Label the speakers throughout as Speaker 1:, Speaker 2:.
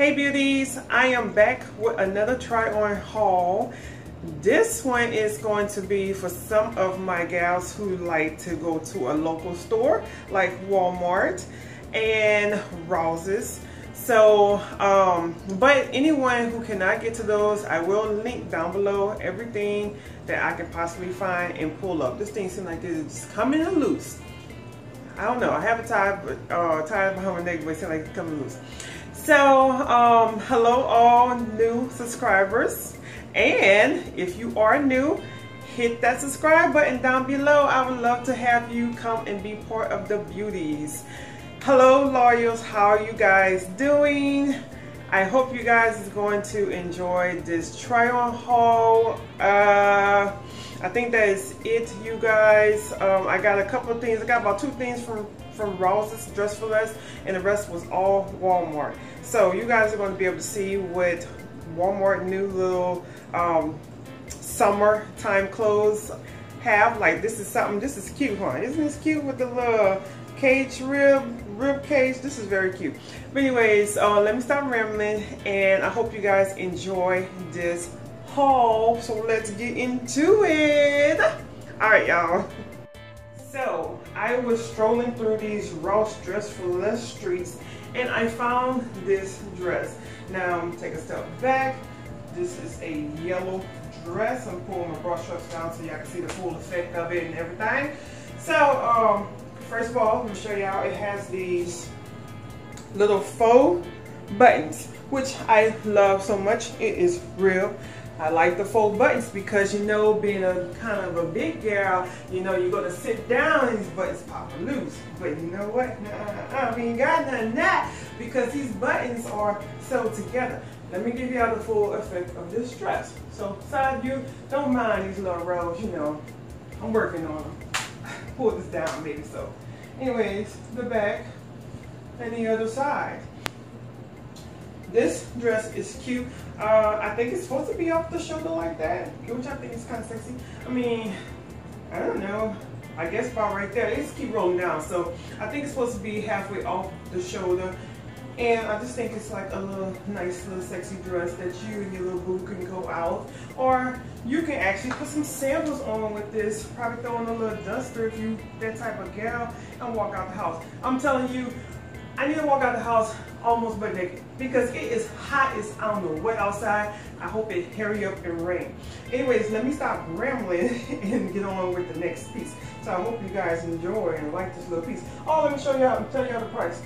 Speaker 1: Hey beauties, I am back with another try on haul. This one is going to be for some of my gals who like to go to a local store like Walmart and Ross's. So, um, but anyone who cannot get to those, I will link down below everything that I can possibly find and pull up. This thing seems like it's coming loose. I don't know. I have a tie, but uh, tie behind my neck, but it seems like it's coming loose. So, um, hello all new subscribers. And if you are new, hit that subscribe button down below. I would love to have you come and be part of the beauties. Hello loyals, how are you guys doing? I hope you guys is going to enjoy this try on haul. Uh, I think that is it you guys. Um, I got a couple of things. I got about two things from from Ross's Dress for Less and the rest was all Walmart. So you guys are going to be able to see what Walmart new little um, summertime clothes have. Like this is something, this is cute, huh? Isn't this cute with the little cage rib, rib cage. This is very cute. But anyways, uh, let me stop rambling and I hope you guys enjoy this haul. So let's get into it. All right, y'all. So I was strolling through these Ross Dress for Less streets and I found this dress. Now take a step back. This is a yellow dress. I'm pulling my brush strokes down so y'all can see the full effect of it and everything. So um, First of all, let me show y'all, it has these little faux buttons, which I love so much. It is real. I like the faux buttons because you know, being a kind of a big girl, you know, you're gonna sit down and these buttons pop loose. But you know what? Nah, we ain't got none that because these buttons are sewed together. Let me give y'all the full effect of this dress. So side view, don't mind these little rows, you know, I'm working on them pull this down maybe so. Anyways, the back and the other side. This dress is cute. Uh, I think it's supposed to be off the shoulder like that, which I think is kind of sexy. I mean, I don't know. I guess about right there. Let's keep rolling down. So I think it's supposed to be halfway off the shoulder. And I just think it's like a little nice little sexy dress that you and your little boo can go out. Or you can actually put some sandals on with this, probably throw on a little duster if you that type of gal and walk out the house. I'm telling you, I need to walk out the house almost butt naked because it is hot as I don't know what outside. I hope it hurry up and rain. Anyways, let me stop rambling and get on with the next piece. So I hope you guys enjoy and like this little piece. Oh, let me show y'all, tell y'all the price.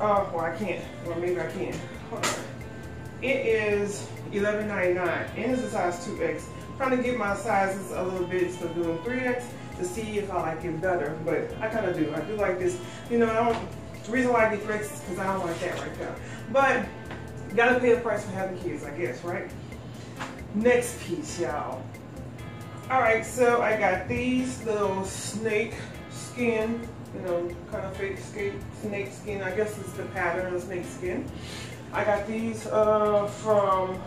Speaker 1: Oh, well, I can't. Well, maybe I can. It is $11.99 and it's a size 2X. I'm trying to get my sizes a little bit, so doing 3X to see if I like it better. But I kind of do. I do like this. You know, I don't, the reason why I get 3X is because I don't like that right there. But you gotta pay a price for having kids, I guess, right? Next piece, y'all. All right, so I got these little snake skin you know, kind of fake snake skin. I guess it's the pattern of snake skin. I got these uh, from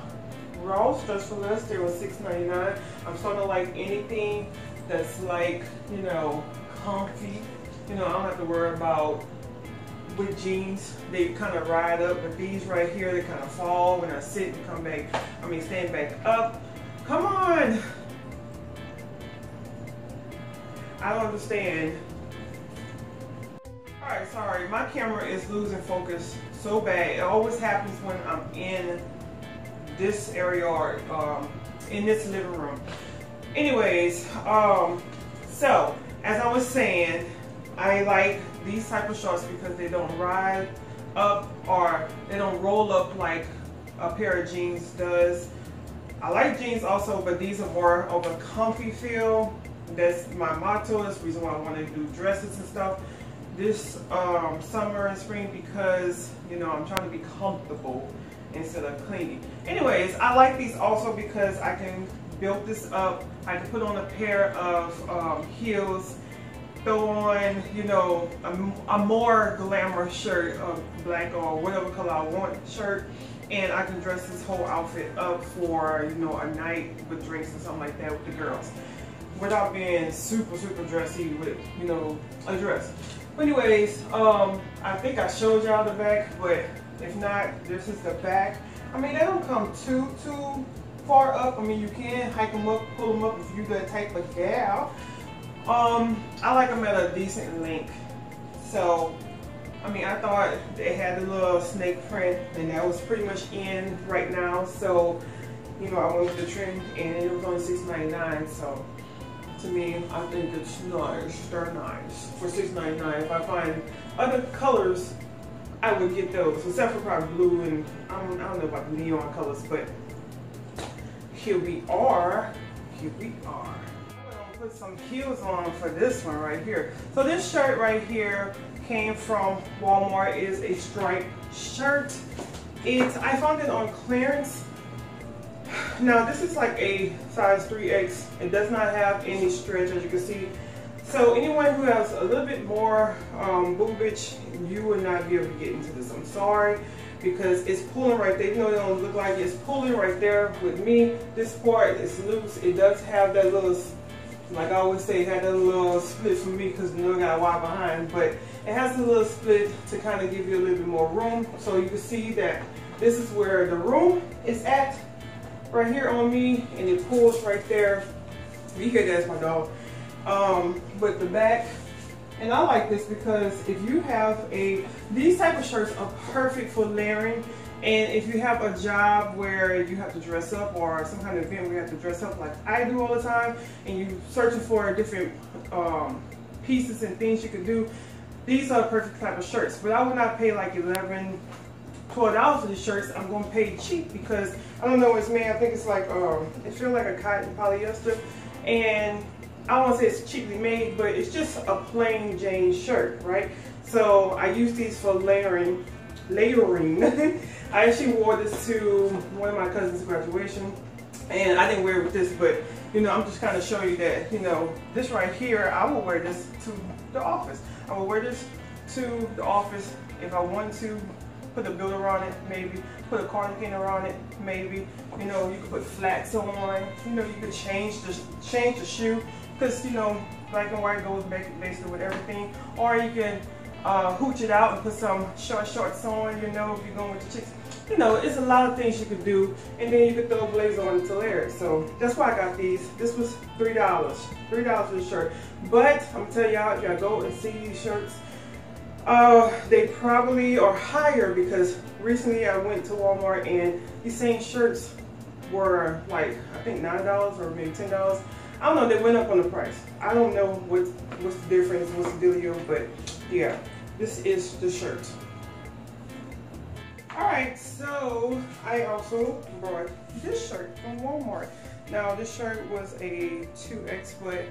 Speaker 1: Ross Dress for Less. They were $6.99. I'm sort of like anything that's like, you know, comfy. You know, I don't have to worry about with jeans, they kind of ride up, but these right here, they kind of fall when I sit and come back, I mean stand back up. Come on! I don't understand Alright, sorry. My camera is losing focus so bad. It always happens when I'm in this area or um, in this living room. Anyways, um, so as I was saying, I like these type of shorts because they don't ride up or they don't roll up like a pair of jeans does. I like jeans also, but these are more of a comfy feel. That's my motto. That's the reason why I want to do dresses and stuff this um, summer and spring because, you know, I'm trying to be comfortable instead of cleaning. Anyways, I like these also because I can build this up. I can put on a pair of um, heels, throw on, you know, a, a more glamorous shirt, a black or whatever color I want shirt, and I can dress this whole outfit up for, you know, a night with drinks and something like that with the girls without being super, super dressy with, you know, a dress. But anyways, um, I think I showed y'all the back, but If not, this is the back. I mean, they don't come too, too far up. I mean, you can hike them up, pull them up if you're that type of gal. Um, I like them at a decent length. So, I mean, I thought they had the little snake print and that was pretty much in right now. So, you know, I went with the trim and it was only $6.99. So, to me, I think it's nice. They're nice for $6.99. If I find other colors, I would get those, except for probably blue and I don't, I don't know about the neon colors, but here we are. Here we are. Put some heels on for this one right here. So this shirt right here came from Walmart. is a striped shirt. It's I found it on clearance. Now this is like a size 3X. It does not have any stretch as you can see. So anyone who has a little bit more um, boobage, you will not be able to get into this. I'm sorry because it's pulling right there. You know, it don't look like it's pulling right there with me. This part is loose. It does have that little, like I always say, it had that little split for me because you know got a wide behind, but it has a little split to kind of give you a little bit more room. So you can see that this is where the room is at, right here on me, and it pulls right there. You hear that's my dog. Um, but the back and I like this because if you have a, these type of shirts are perfect for layering. And if you have a job where you have to dress up or some kind of event where you have to dress up like I do all the time and you're searching for different um, pieces and things you can do, these are the perfect type of shirts. But I would not pay like 11 $12 for the shirts. I'm going to pay cheap because I don't know what's made. I think it's like, um, it feels like a cotton polyester. And I don't want to say it's cheaply made, but it's just a plain Jane shirt, right? So I use these for layering. Layering. I actually wore this to one of my cousin's graduation, and I didn't wear it with this, but you know, I'm just kind of showing you that, you know, this right here, I will wear this to the office. I will wear this to the office if I want to put a builder on it, maybe put a cardigan around it, maybe. You know, you could put flats on. You know, you could change the change the shoe because you know black and white goes basically with everything or you can uh, hooch it out and put some short shorts on you know if you're going with the chicks. You know it's a lot of things you could do and then you could throw a blazer on to layer it so that's why I got these. This was three dollars. Three dollars for the shirt. But I'm gonna tell y'all if y'all go and see these shirts uh, they probably are higher because recently I went to Walmart and these same shirts were like I think nine dollars or maybe ten dollars. I don't know, they went up on the price. I don't know what, what's the difference, what's the dealio, but yeah, this is the shirt. All right, so I also brought this shirt from Walmart. Now this shirt was a 2X, but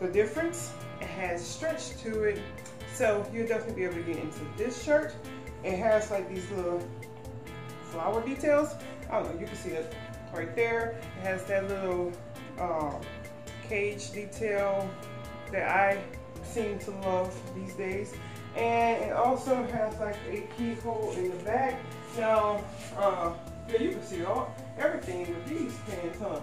Speaker 1: the difference, it has stretch to it. So you'll definitely be able to get into this shirt. It has like these little flower details. I don't know, you can see it right there. It has that little um, cage detail that I seem to love these days. And it also has like a keyhole in the back. Now, uh, yeah, you can see all everything with these pants, huh?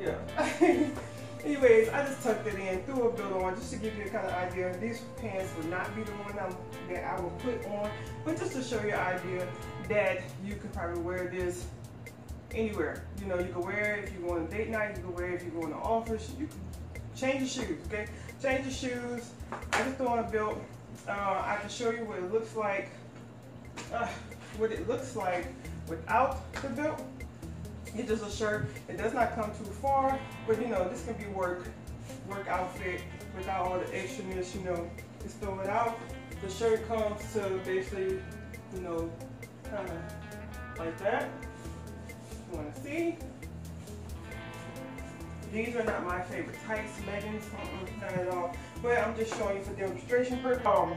Speaker 1: Yeah. Anyways, I just tucked it in, threw a belt on, just to give you a kind of idea. These pants would not be the one I'm, that I will put on, but just to show you an idea that you could probably wear this anywhere. You know, you can wear it if you go on a date night, you can wear it if you go in the office, you can change your shoes, okay? Change your shoes. I just throw on a belt. Uh, I can show you what it looks like, uh, what it looks like without the belt. It's just a shirt. It does not come too far, but you know, this can be work, work outfit without all the extraness, you know, just throw it out. The shirt comes to basically, you know, kind of like that you want to see. These are not my favorite tights, leggings, not at all. But I'm just showing you for demonstration purpose. Um,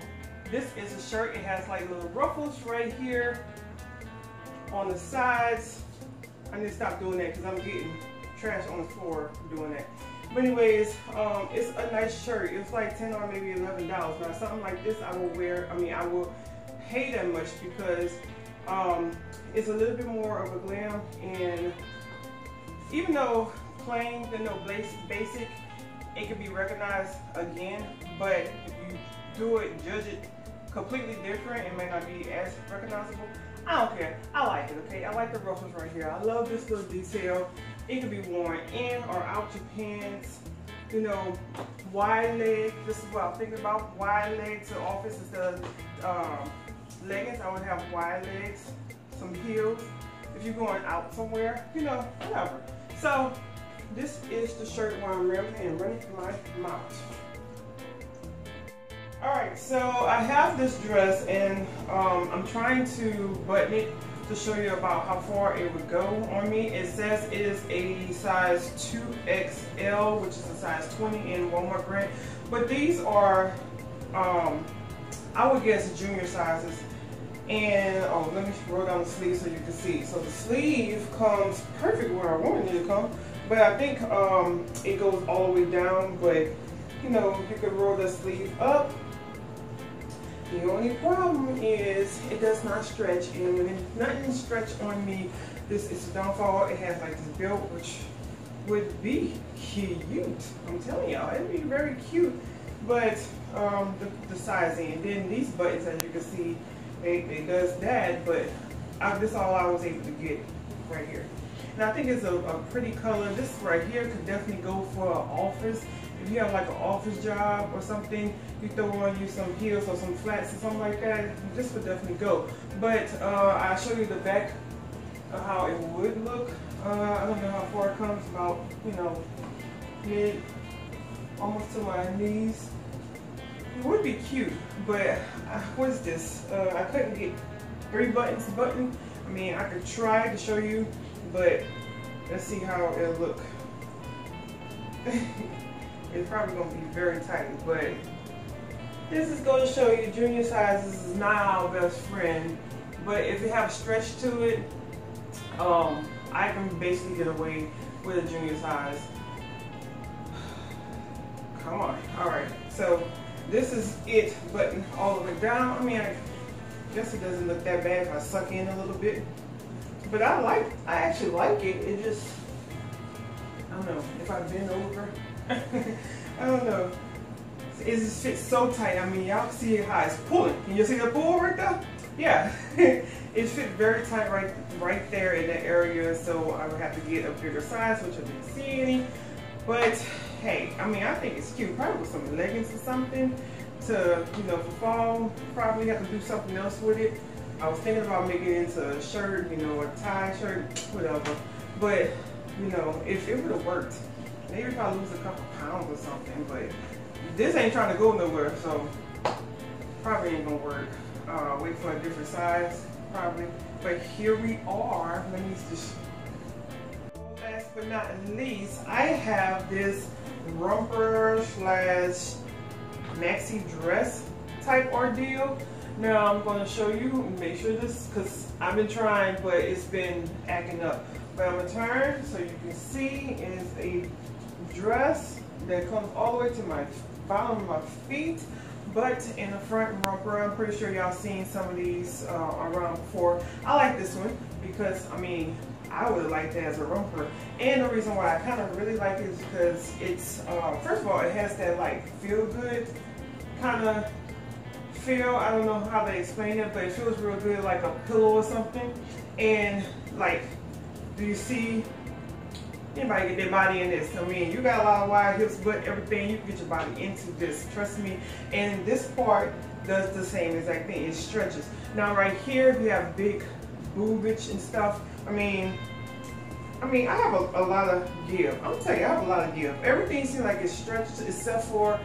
Speaker 1: this is a shirt. It has like little ruffles right here on the sides. I need to stop doing that because I'm getting trash on the floor doing that. But anyways, um, it's a nice shirt. It's like 10 or maybe $11. Now something like this I will wear, I mean I will pay that much because um, it's a little bit more of a glam and even though plain, you know, basic, it can be recognized again, but if you do it, judge it completely different, it may not be as recognizable. I don't care. I like it, okay? I like the ruffles right here. I love this little detail. It can be worn in or out your pants. You know, wide leg. This is what I'm thinking about. Wide legs to office instead of um, leggings. I would have wide legs, some heels. If you're going out somewhere, you know, whatever. So this is the shirt where I'm wearing and running my mouth. Alright, so I have this dress and um, I'm trying to button it to show you about how far it would go on me. It says it is a size 2XL, which is a size 20 in Walmart brand. But these are, um, I would guess, junior sizes. And, oh, let me roll down the sleeve so you can see. So the sleeve comes perfect where I wanted it to come. But I think um, it goes all the way down. But, you know, you could roll the sleeve up the only problem is it does not stretch and when nothing stretch on me, this is a downfall. It has like this belt which would be cute. I'm telling y'all, it'd be very cute. But um, the, the sizing and then these buttons as you can see, it, it does that, but I, this all I was able to get right here. And I think it's a, a pretty color. This right here could definitely go for an office if you have like an office job or something, you throw on you some heels or some flats or something like that, this would definitely go. But uh, I'll show you the back of how it would look. Uh, I don't know how far it comes, about, you know, mid, almost to my knees. It would be cute, but uh, what is this? Uh, I couldn't get three buttons button. I mean, I could try to show you, but let's see how it'll look. it's probably to be very tight, but this is to show you junior sizes is not our best friend, but if you have stretch to it, um, I can basically get away with a junior size. Come on, all right, so this is it button all the way down. I mean, I guess it doesn't look that bad if I suck in a little bit, but I like, I actually like it. It just, I don't know, if I bend over, I don't know. It just fits so tight. I mean, y'all see how it's pulling. Can you see the pull right there? Yeah. it fit very tight right right there in that area. So I would have to get a bigger size, which I didn't see any. But hey, I mean, I think it's cute. Probably with some leggings or something to, you know, for fall, probably have to do something else with it. I was thinking about making it into a shirt, you know, a tie shirt, whatever. But, you know, if it would have worked, maybe if I lose a couple pounds or something, but this ain't trying to go nowhere, so probably ain't gonna work. Uh, wait for a different size, probably. But here we are. Let me just, last but not least, I have this romper slash maxi dress type ordeal. Now I'm going to show you, make sure this, because I've been trying, but it's been acting up. But I'm going to turn so you can see is a dress that comes all the way to my bottom of my feet but in the front romper I'm pretty sure y'all seen some of these uh, around before. I like this one because I mean I would like that as a romper and the reason why I kind of really like it is because it's uh, first of all it has that like feel good kind of feel I don't know how they explain it but it feels real good like a pillow or something and like do you see Anybody get their body in this. I mean, you got a lot of wide hips, but everything, you can get your body into this. Trust me. And this part does the same exact thing. It stretches. Now right here, if you have big boobage and stuff. I mean, I mean, I have a, a lot of give. I'm gonna tell you, I have a lot of give. Everything seems like it's stretched except for,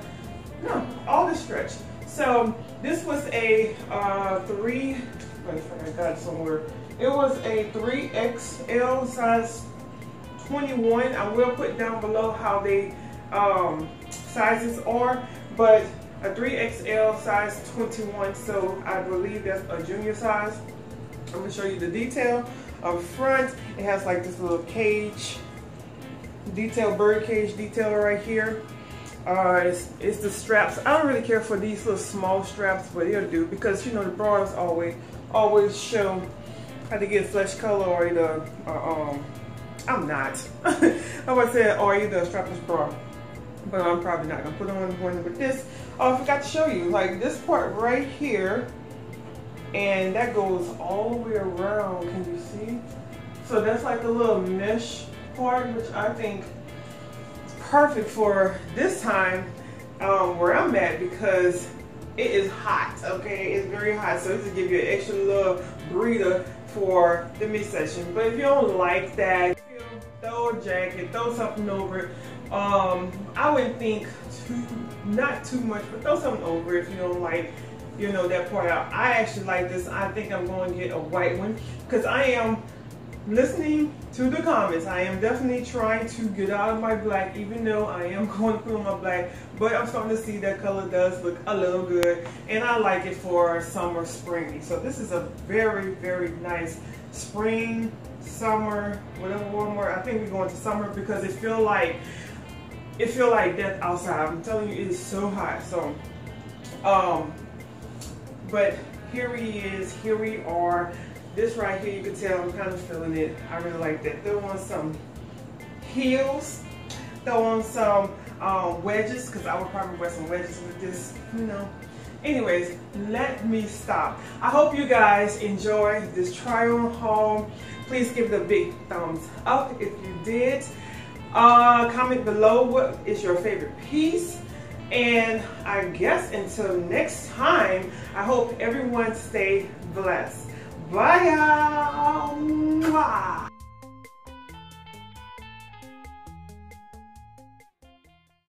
Speaker 1: no, all the stretched. So this was a uh, three, I got somewhere. It was a 3XL size 21. I will put down below how they um, sizes are, but a 3XL size 21, so I believe that's a junior size. I'm gonna show you the detail up front. It has like this little cage, detail, bird cage detail right here. Uh, it's, it's the straps. I don't really care for these little small straps, but it'll do because you know the bras always always show how to get flesh color or either uh, um, I'm not. I would say, or either a strapless bra. But I'm probably not gonna put on one with this. Oh, I forgot to show you, like this part right here, and that goes all the way around. Can you see? So that's like the little mesh part, which I think perfect for this time um, where I'm at because it is hot, okay? It's very hot, so this will give you an extra little breather for the midsection. But if you don't like that, throw a jacket, throw something over it. Um, I wouldn't think too, not too much, but throw something over if you don't like, you know, that part out. I actually like this. I think I'm going to get a white one because I am listening to the comments. I am definitely trying to get out of my black, even though I am going through my black, but I'm starting to see that color does look a little good, and I like it for summer, spring. So this is a very, very nice spring, summer, whatever one more. I think we're going to summer because it feel like, it feel like death outside. I'm telling you, it is so hot. So, um, but here he is, here we are. This right here, you can tell I'm kind of feeling it. I really like that. Throw on some heels. Throw on some um, wedges, because I would probably wear some wedges with this, you know. Anyways, let me stop. I hope you guys enjoy this try on haul. Please give it a big thumbs up if you did. Uh, comment below what is your favorite piece. And I guess until next time, I hope everyone stay blessed. Bye, y'all.